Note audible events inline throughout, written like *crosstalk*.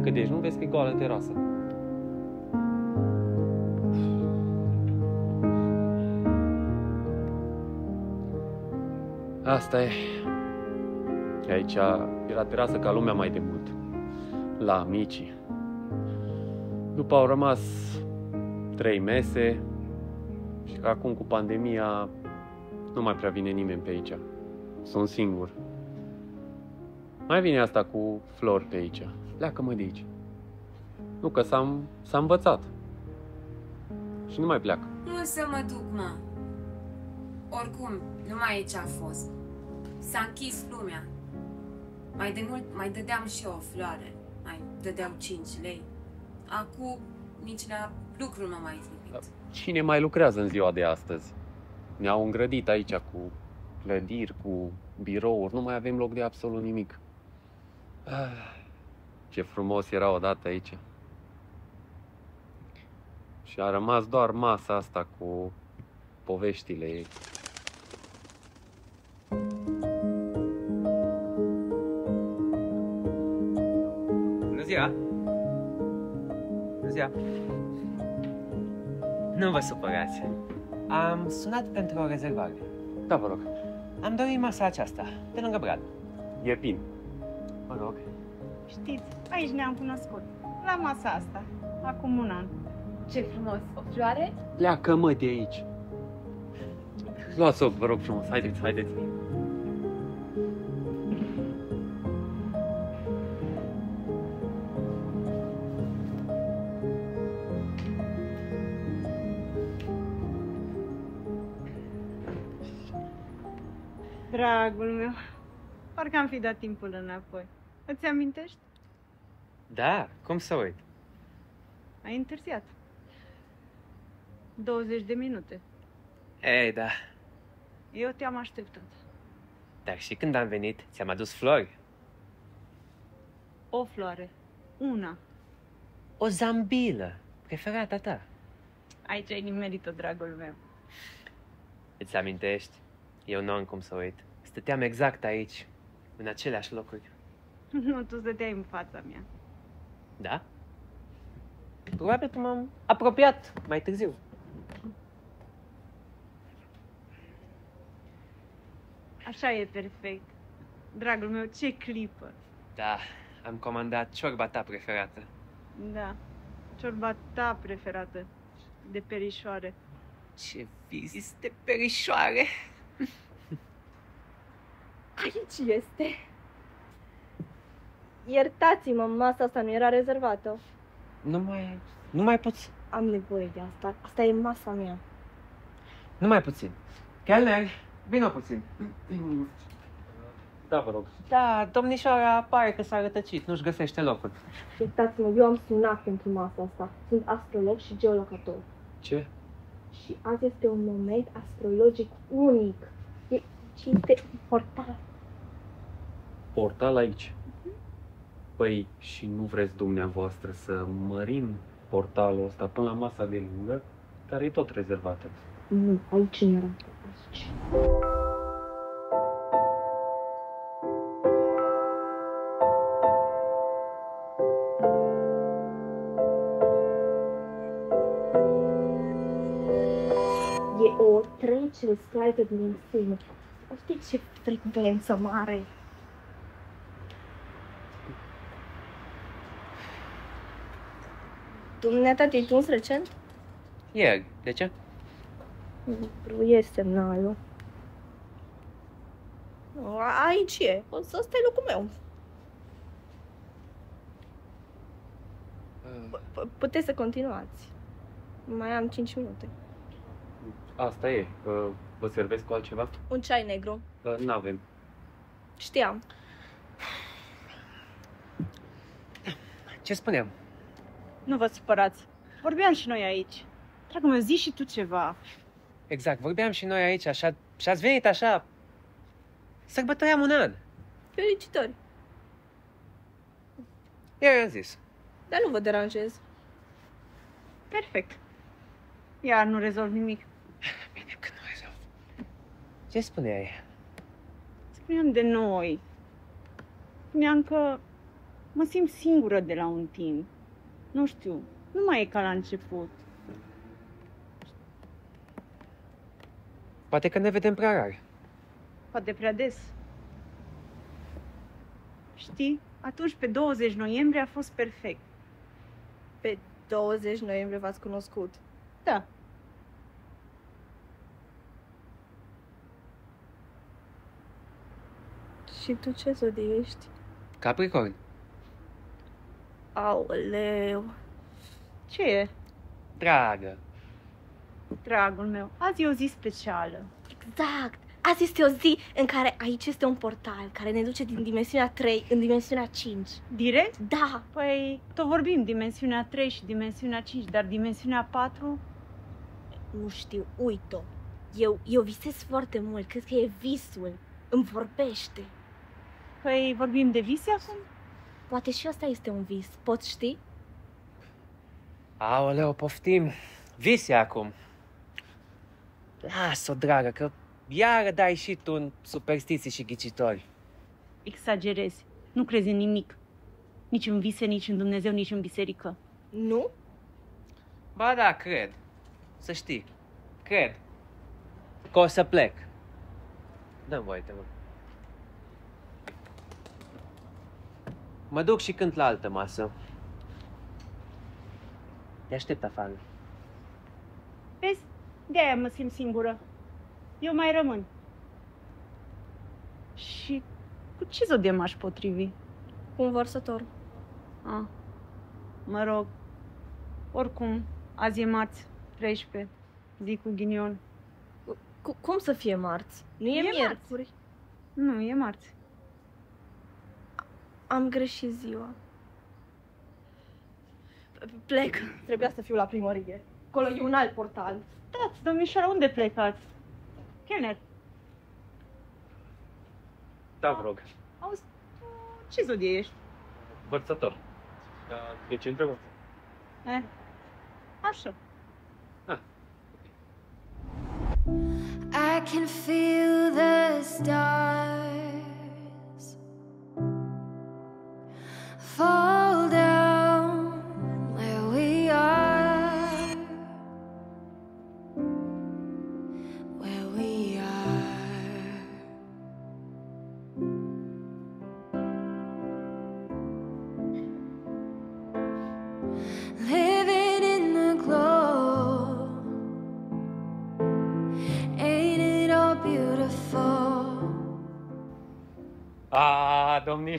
Pleacă de aici, nu vezi că e goală terasă. Asta e. Aici era terasă ca lumea mai de mult. La amicii. După au rămas trei mese și că acum cu pandemia nu mai prea vine nimeni pe aici. Sunt singur. Mai vine asta cu flori pe aici. Pleacă-mă de aici. Nu, că s-a, s-a învățat. Și nu mai pleacă. Nu să mă duc, mă. Oricum, nu mai e ce a fost. S-a închis lumea. Mai de mult mai dădeam și eu o floare. Mai dădeau 5 lei. Acum nici la lucru nu mai trimit. Cine mai lucrează în ziua de astăzi? Ne-au îngrădit aici cu clădiri, cu birouri, nu mai avem loc de absolut nimic. Ah, ce frumos era odată aici. Și a rămas doar masa asta cu poveștile ei. Bună ziua! Bună ziua! Nu vă supărați. Am sunat pentru o rezervare. Da, vă rog. Am dorit masa aceasta, pe lângă Brad. E bine. Vă rog. Știți, aici ne-am cunoscut. La masa asta, acum un an. Ce frumos! O floare? Pleacă-mă de aici. Luați-o, vă rog frumos. Haideți, haideți. Dragul meu, parcă am fi dat timpul înapoi. Îți amintești? Da, cum să uit? Ai întârziat. 20 de minute. Ei, da. Eu te-am așteptat. Dar și când am venit, ți-am adus flori. O floare. Una. O zambilă, preferata ta. Aici ai nimerit-o, dragul meu. Îți amintești? Eu nu am cum să uit. Stăteam exact aici, în aceleași locuri. Nu, tu stăteai în fața mea. Da? Probabil că m-am apropiat mai târziu. Așa e perfect. Dragul meu, ce clipă. Da, am comandat ciorba ta preferată. Da. Ciorba ta preferată. De perișoare. Ce vis de perișoare! *laughs* Aici este. Iertați-mă, masa asta nu era rezervată. Nu mai, nu mai puțin. Am nevoie de asta. Asta e masa mea. Nu mai puțin. Kellner, vină puțin. Da, vă rog. Da, domnișoara pare că s-a rătăcit, nu-și găsește locul. Iertați-mă, eu am sunat pentru masa asta. Sunt astrolog și geolocator. Ce? Și azi este un moment astrologic unic. E, și este important. Portal aici. Păi, și nu vreți dumneavoastră să mărim portalul ăsta până la masa de lângă, care e tot rezervată. Nu, aici nu era. Aici. E o trecere spre alte dimensiuni. O știi ce frecvență mare. Dumneata te-ai tuns recent? Ieri, de ce? E semnalul. Aici e. O să stai locul meu. P- Puteți să continuați. Mai am 5 minute. Asta e. Uh, Vă servesc cu altceva? Un ceai negru. Uh, N-avem. Știam. Ce spuneam? Nu vă supărați. Vorbeam și noi aici. Dragul meu, zi și tu ceva. Exact, vorbeam și noi aici așa și ați venit așa. Sărbătoream un an. Felicitări. Eu i-am zis. Dar nu vă deranjez. Perfect. Iar nu rezolv nimic. Bine că nu rezolv. Ce spuneai? Spuneam de noi. Spuneam că Mă simt singură de la un timp. Nu știu, nu mai e ca la început. Poate că ne vedem prea rar. Poate prea des. Știi, atunci pe 20 noiembrie a fost perfect. Pe 20 noiembrie v-ați cunoscut. Da. Și tu ce zodie ești? Capricorn. Aoleu. Ce e, Dragă. dragul meu? Azi e o zi specială. Exact. Azi este o zi în care aici este un portal care ne duce din dimensiunea 3 în dimensiunea 5. Direct? Da, Păi, tot vorbim dimensiunea 3 și dimensiunea 5, dar dimensiunea 4? nu știu, uite-o. Eu, eu visez foarte mult, cred că e visul. Îmi vorbește. Păi, vorbim de vise acum? Poate și asta este un vis, poți ști? Aoleu, poftim. Vise acum. Las-o, dragă, că iară dai și tu în superstiții și ghicitori. Exagerezi. Nu crezi în nimic. Nici în vise, nici în Dumnezeu, nici în biserică. Nu? Ba da, cred. Să știi. Cred. Că o să plec. Dă-mi voie, te rog. Mă duc și cânt la altă masă. Te aștept afară. Vezi? De-aia mă simt singură. Eu mai rămân. Și cu ce zodie m-aș potrivi? Cu un vărsător. Ah, mă rog. Oricum, azi e marți, 13, zi cu ghinion. Cu, cum să fie marți? Nu e, E miercuri. Nu, e marți. Am greșit ziua. Plec. Trebuia să fiu la primărie. Acolo e un alt portal. Stați, domnișoara, unde plecați? Chelner, Da, vă rog. auzi, tu ce zodie ești? Vărsător. Da, de ce întrebă? Eh? Așa. I can feel the stars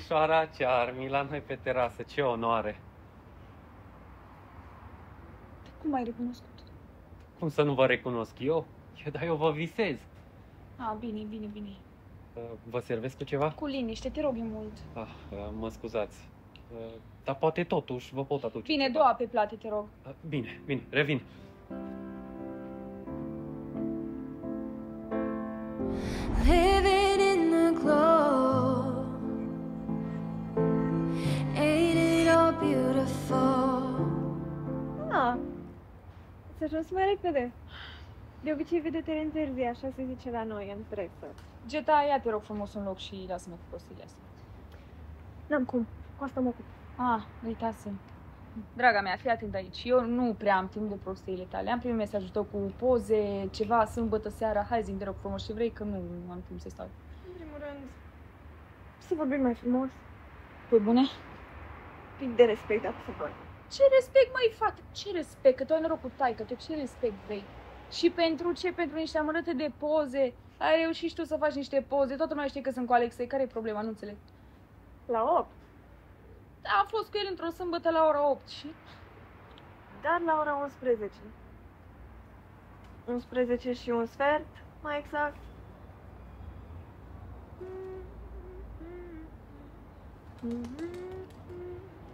A, domnișoara Cearmi, la noi pe terasă, ce onoare. Cum ai recunoscut? Cum să nu vă recunosc eu? Eu, dar eu vă visez. Ah, bine, bine, bine. Uh, Vă servesc cu ceva? Cu liniște, te rog eu mult. Ah, uh, mă scuzați. Uh, Dar poate totuși vă pot aduce. Bine, ceva. două pe plate, te rog. Uh, Bine, bine, revin. Living ați ajuns mai repede. De obicei vedetele întârzi, așa se zice la noi în presă. Geta, ia te rog frumos un loc și lasă-mă cu prostiile astea. N-am cum, cu asta mă ocup. Ah, uitasem. Draga mea, fii atent aici. Eu nu prea am timp de prostiile tale. Am primit mesajul tău cu poze, ceva, sâmbătă seara. Hai zi te rog frumos ce vrei, că nu am timp să stau. În primul rând, să vorbim mai frumos, Păi bune? pic de respect dacă se poate. Ce respect, mai fată? Ce respect? Că tu ai noroc cu taică, tu ce respect vrei? Și pentru ce? Pentru niște amărâte de poze? Ai reușit și tu să faci niște poze, toată lumea știe că sunt cu Alexei, care e problema? Nu înțeleg. La 8, Da, am fost cu el într-o sâmbătă la ora 8 și... dar la ora 11. 11 și un sfert, mai exact.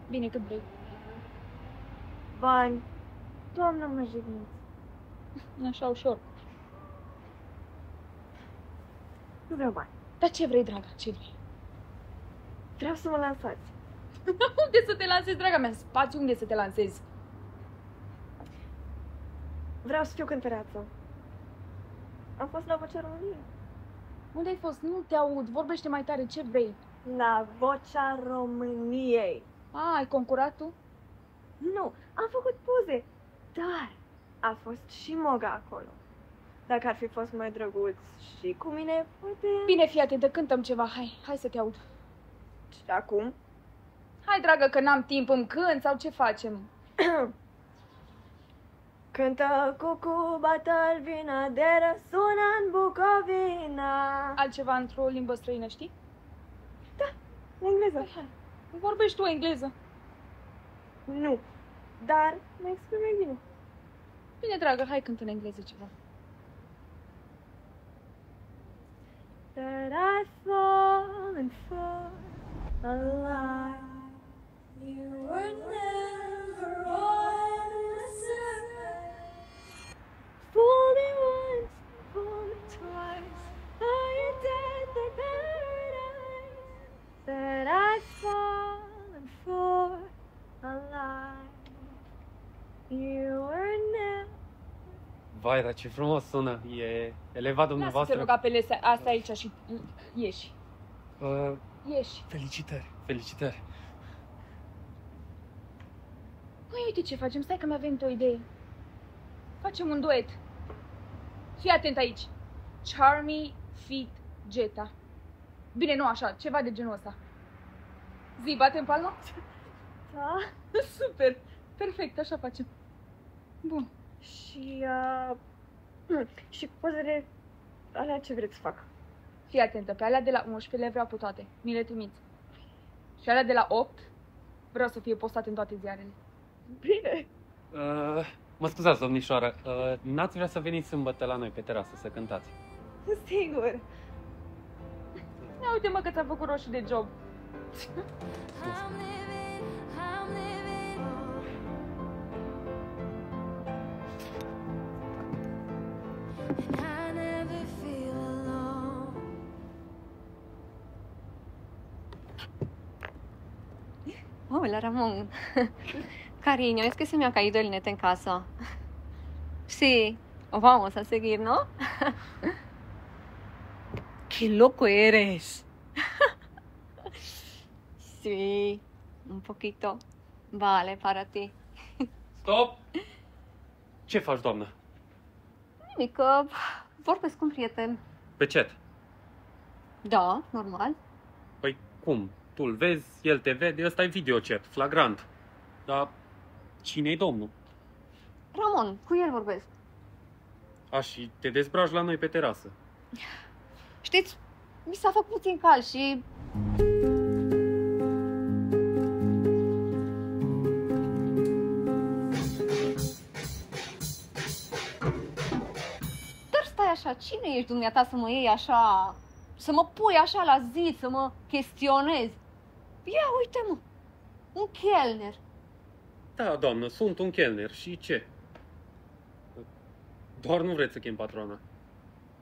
Bine, cât vrei. Bani. Doamne, mă jigniți. Așa ușor. Nu vreau bani. Dar ce vrei, draga, ce vrei? Vreau să mă lansați. *laughs* unde să te lansezi, draga mea? Spațiu unde să te lansezi? Vreau să fiu cântăreață. Am fost la vocea României. Unde ai fost? Nu te aud, vorbește mai tare, ce vrei? La Vocea României. A, ai concurat tu? Nu, am făcut poze, dar a fost și Moga acolo. Dacă ar fi fost mai drăguț și cu mine, poate... Bine, fii atentă, cântăm ceva, hai, hai să te aud. Și acum? Hai, dragă, că n-am timp, îmi cânt sau ce facem? *clears throat* Cântă cucu, bată vina de răsună în Bucovina. Altceva într-o limbă străină, știi? În engleză. Hai, hai. Vorbești tu engleză. Nu, dar mă exprim mai bine. Bine, dragă, hai cânt în engleză ceva. that I've fallen for a lie. Vai, dar ce frumos sună. E elevat Lasă te dumneavoastră. rog apelese asta aici și ieși. Uh, Ieși. felicitări, felicitări. Păi uite ce facem, stai că mi-a venit o idee. Facem un duet. Fii atent aici. Charmy Fit Jetta. Bine, nu așa, ceva de genul ăsta. Zi, bate în palmă? Da? *laughs* Super, perfect, așa facem. Bun. Și, uh, mm, și cu pozele alea ce vreți să fac? Fii atentă, pe alea de la 11 le vreau pe toate. Mi le trimiți. Și alea de la 8 vreau să fie postate în toate ziarele. Bine! Uh, mă scuzați, domnișoară, uh, n-ați vrea să veniți sâmbătă la noi pe terasă să cântați? Sigur! Ia uite mă că ți-a făcut roșu de job. Hola Ramón. *laughs* Cariño, es que se me ha caído el net en casa. Sí, vamos a seguir, ¿no? *laughs* ¡Qué loco eres! *laughs* Sí, un poquito. Vale, para ti. Stop! Ce faci, doamnă? Vorbesc cu un prieten. Pe chat. Da, normal. Păi cum? Tu îl vezi, el te vede, ăsta e videochat, flagrant. Dar cine-i domnul? Ramon, cu el vorbesc. A, și te dezbraci la noi pe terasă. Știți, mi s-a făcut puțin cal și... Dar stai așa, cine ești dumneata să mă iei așa, să mă pui așa la zi, să mă chestionezi? Ia uite-mă, un chelner. Da, doamnă, sunt un chelner. Și ce? Doar nu vreți să chem patrona.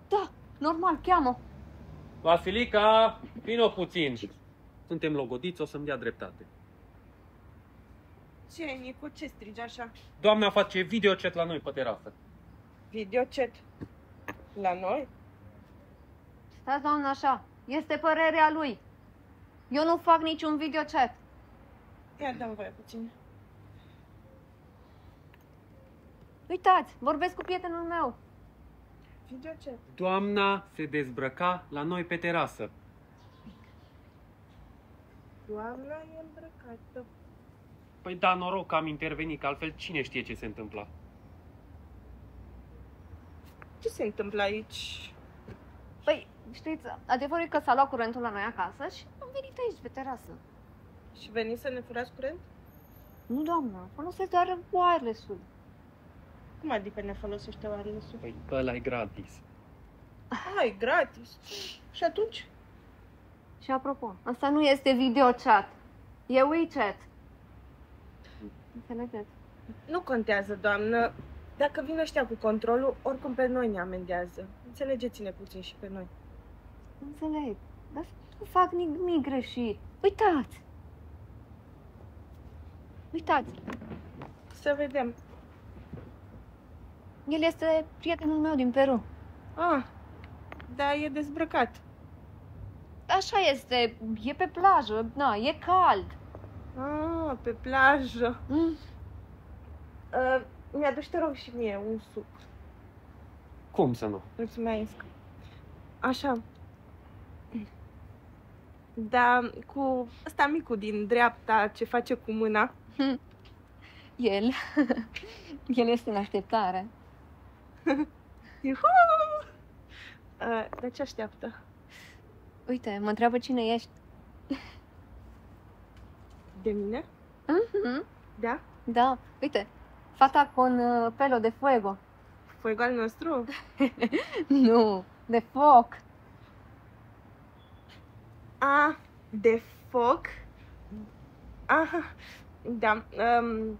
Da, normal, cheamă. Vasilica, vină puțin. Suntem logodiți, o să-mi dea dreptate. Ce, Nicu, ce strigi așa? Doamna face videochat la noi pe terasă. Videochat. La noi? Stați, doamnă, așa, este părerea lui. Eu nu fac niciun videochat. Ia dăm voie puțin. Uitați, vorbesc cu prietenul meu. Videochat. Doamna se dezbrăca la noi pe terasă. Doamna e îmbrăcată. Păi da, noroc că am intervenit, că altfel cine știe ce se întâmpla. Ce se întâmplă aici? Păi, știți, adevărul e că s-a luat curentul la noi acasă și am venit aici, pe terasă. Și veniți să ne furați curent? Nu, doamnă, folosesc doar wireless-ul. Cum adică ne folosește wireless-ul? Păi ăla e gratis. Ai, gratis. Și atunci? Și apropo, asta nu este videochat, e WeChat. Înțelegeți? Nu contează, doamnă. Dacă vin ăștia cu controlul, oricum pe noi ne amendează. Înțelegeți-ne puțin și pe noi. Înțeleg, dar nu fac nimic greșit. Uitați! Uitați, Să vedem. el este prietenul meu din Peru. Ah, da, e dezbrăcat. așa este, e pe plajă, na, e cald. Ah, pe plajă. Mm. Uh, mi-aduci, te rog, și mie un suc. Cum să nu? Mulțumesc. Așa. Da, cu ăsta micul din dreapta, ce face cu mâna. *laughs* El, *laughs* el este în așteptare. *laughs* Iuhu! Uh, de ce așteaptă? Uite, mă întreabă cine ești. De mine? Mhm. Da? Da, uite, fata con uh, pelo de fuego. Fuego al nostru? Nu, de foc. A, de foc? Aha, da. Um,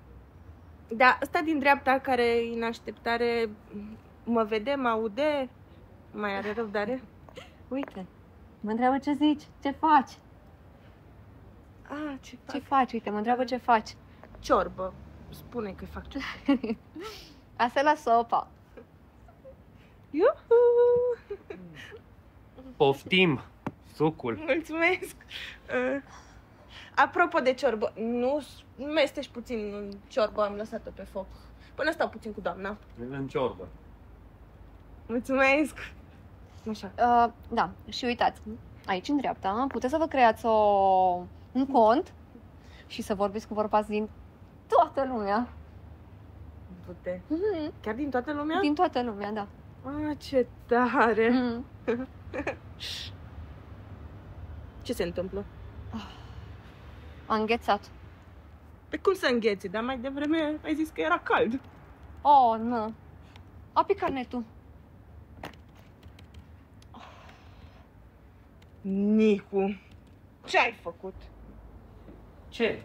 da, ăsta din dreapta care e în așteptare mă vede, mă aude, mai are răbdare? Uite, mă întreabă ce zici, ce faci. Ah, ce fac? Ce faci, uite, mă întreabă ce faci. Ciorbă. Spune că fac ciorbă. *laughs* Asta e la sopa. Iuhu! Poftim! Sucul. Mulțumesc! Uh, apropo de ciorbă, nu nu mestești puțin în ciorbă, am lăsat-o pe foc. Până stau puțin cu doamna. În ciorbă. Mulțumesc! Așa. Uh, da, și uitați, aici în dreapta puteți să vă creați o, un cont și să vorbiți cu bărbați din toată lumea. Pute. Mhm. Chiar din toată lumea? Din toată lumea, da. Ah, ce tare! Mhm. *laughs* Ce se întâmplă? A înghețat. Pe cum să înghețe? Dar mai devreme ai zis că era cald. Oh, nu. A picat netul. Nicu, ce ai făcut? Ce?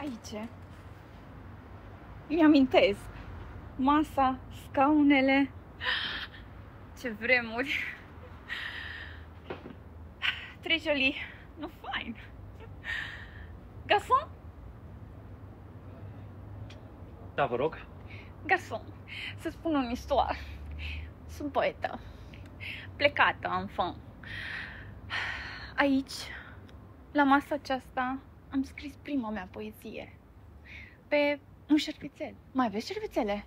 Aici. Mi-amintesc. Masa, scaunele. Ce vremuri. Trece-li. Nu fain. Garçon? Da, vă rog. Garçon, să spun un istoar. Sunt poetă. Plecată, enfant. Aici, la masa aceasta, am scris prima mea poezie. Pe un șervețel. Mai aveți șervețele?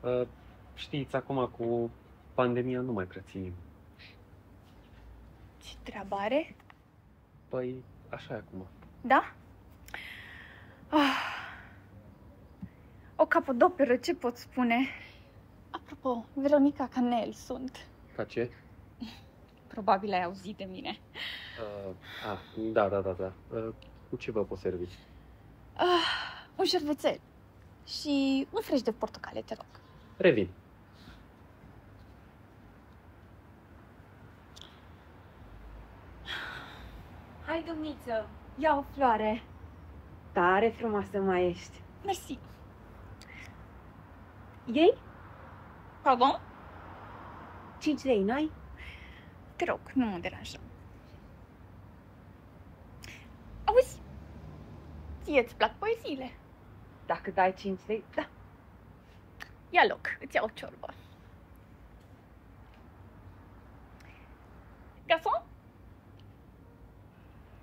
Uh, știți, acum cu pandemia nu mai prea ținem. Ce treabă are? Păi, așa e acum. Da? Ah. O capodoperă, ce pot spune? Apropo, Veronica Canel sunt. Ca ce? Probabil ai auzit de mine. Uh, ah, da, da, da, da. Uh, cu ce vă pot servi? Ah, un șervețel. Și un freș de portocale, te rog. Revin. Hai, domniță, ia o floare. Tare frumoasă mai ești. Mersi. Ei? Pardon? 5 lei, n-ai? Te rog, nu mă deranja. Auzi, ție îți plac poeziile? Dacă dai 5 lei, da. Ia loc, îți iau o ciorbă. Garçon,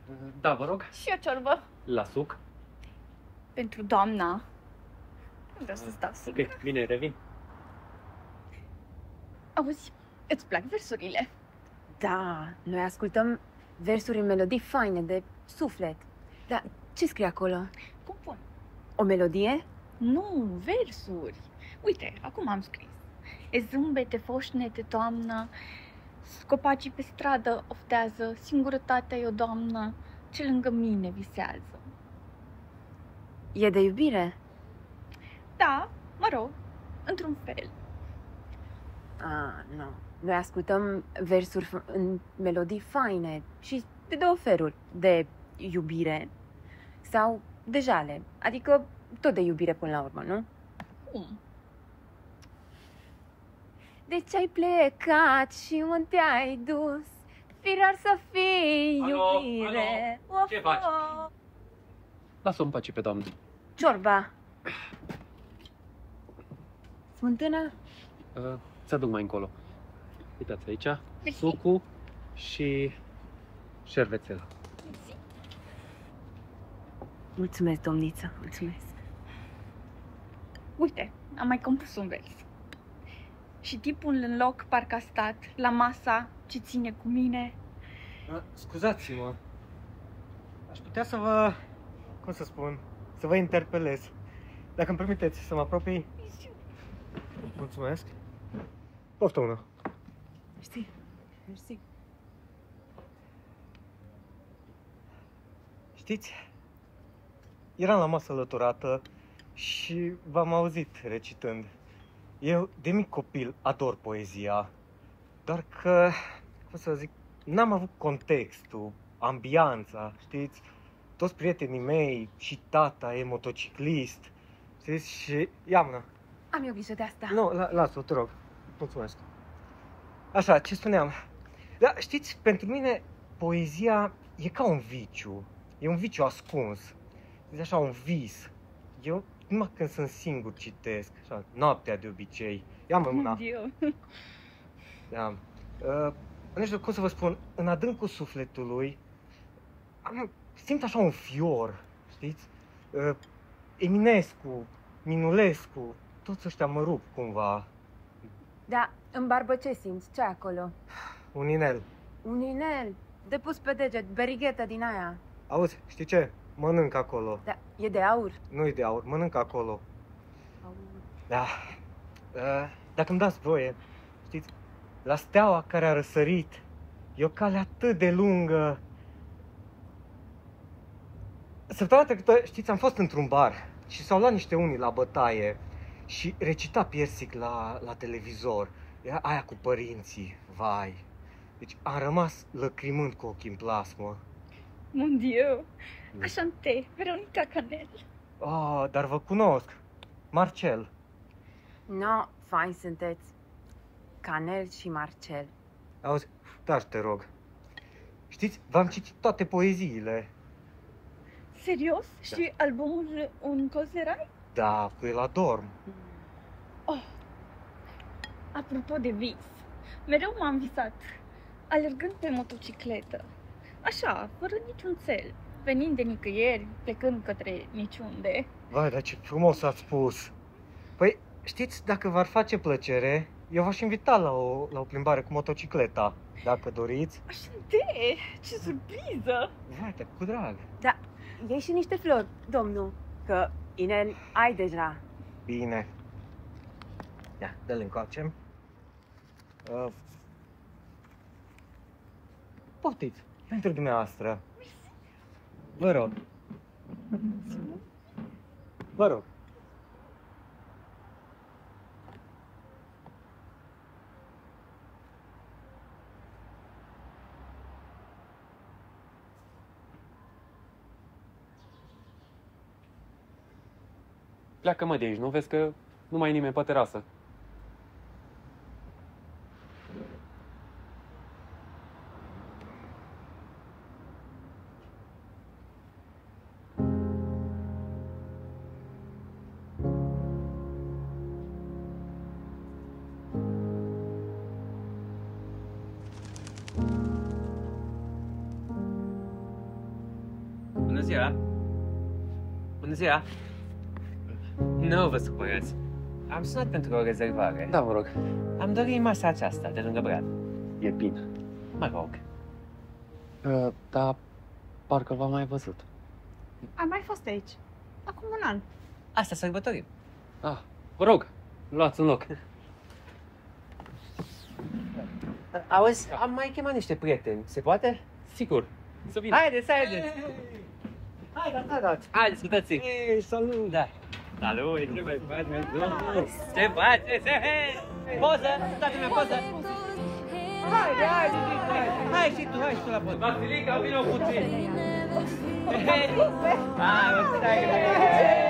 Uh, da, vă rog. și o ciorbă. La suc. Pentru doamna. Nu vreau să stau singur. Ok, bine, revin. Auzi, îți plac versurile? Da, noi ascultăm versuri în melodii faine, de suflet. Dar ce scrie acolo? Cum pun? O melodie? Nu, versuri. Uite, acum am scris. E zâmbete foșnete, toamnă, copacii pe stradă oftează, singurătatea e o doamnă, ce lângă mine visează. E de iubire? Da, mă rog, într-un fel. Ah, nu. Noi ascultăm versuri f- în melodii faine și de două feluri. De iubire sau de jale. Adică tot de iubire până la urmă, nu? Cum? De ce ai plecat și unde ai dus? Firar să fii Alo, iubire. alo, ce Of, faci? of. Lasă-o în pace pe doamnă. Ciorba. Smântână? Uh, să duc mai încolo. Uitați aici, sucul și șervețel. Mulțumesc, domniță, mulțumesc. Uite, am mai compus un vers. Și tipul în loc parcă a stat la masa ce ține cu mine. Da, Scuzați-mă. Aș putea să vă... Cum să spun? Să vă interpelez. Dacă îmi permiteți să mă apropii. Mulțumesc. Poftă una. Știi? Mersi. Știți? Eram la masă alăturată și v-am auzit recitând. Eu, de mic copil, ador poezia. Doar că, cum să zic, n-am avut contextul, ambianța, știți? Toți prietenii mei și tata e motociclist, știți? Și ia mână. Am eu grijă de asta. Nu, la, lasă-o, te rog. Mulțumesc. Așa, ce spuneam? Da, știți, pentru mine poezia e ca un viciu. E un viciu ascuns. E așa un vis. Eu numai când sunt singur citesc, așa, noaptea de obicei. Ia mă mâna. Eu. Da. Uh, nu știu cum să vă spun, în adâncul sufletului am, simt așa un fior, știți? Uh, Eminescu, Minulescu, toți ăștia mă rup cumva. Da, în barbă ce simți? ce acolo? Un inel. Un inel. De pus pe deget, berighetă din aia. Auzi, știi ce? Mănânc acolo. Da, e de aur. Nu-i de aur, mănânc acolo. Da. Uh, Dacă îmi dați voie, știți, la steaua care a răsărit, e o cale atât de lungă. Săptămâna trecută, știți, am fost într-un bar și s-au luat niște unii la bătaie și recita Piersic la, la televizor. Era aia cu părinții, vai. Deci am rămas lăcrimând cu ochii în plasmă. Mon Dieu. Așa-te, Veronica Canel. Oh, dar vă cunosc. Marcel. No, fain sunteți. Canel și Marcel. Auzi, taci te rog. Știți, v-am citit toate poeziile. Serios? Și albumul Un cozerai? Da, cu el adorm. Oh, apropo de vis, mereu m-am visat, alergând pe motocicletă, așa, fără niciun cel, venind de nicăieri, plecând către niciunde. Vai, dar ce frumos ați spus. Păi, știți, dacă v-ar face plăcere, eu v-aș invita la o, la o plimbare cu motocicleta, dacă doriți. Așa de, ce surpriză! Vai, dar cu drag. Da, iei și niște flori, domnul, că inel ai deja. Bine. Ia, dă-l încoace. Uh, poftiți, pentru dumneavoastră. Vă rog. Vă rog. Pleacă mă de aici, nu vezi că nu mai e nimeni pe terasă. Ziua! Bună ziua! Nu vă supărați. Am sunat pentru o rezervare. Da, mă rog. Am dorit masa aceasta, de lângă brad. E bine. Mă rog. Uh, dar parcă v-am mai văzut. Am mai fost aici. Acum un an. Asta sărbătorim. Ah, vă rog, luați un loc. Auzi, am mai chemat niște prieteni. Se poate? Sigur, să vină. Haideți, haideți! Hai, da, da, da. Haideți, cu toții! Ei, salut! Da. Salut, ce mai faceți? Ce faceți? Poză! Toată lumea, poză! Haide, haide, haide! Hai și tu, hai și tu la poză! Basilica, vină puțin! Hai, stai!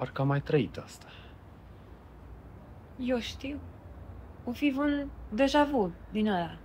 Parcă am mai trăit asta. Eu știu. O fi un deja vu din ăla.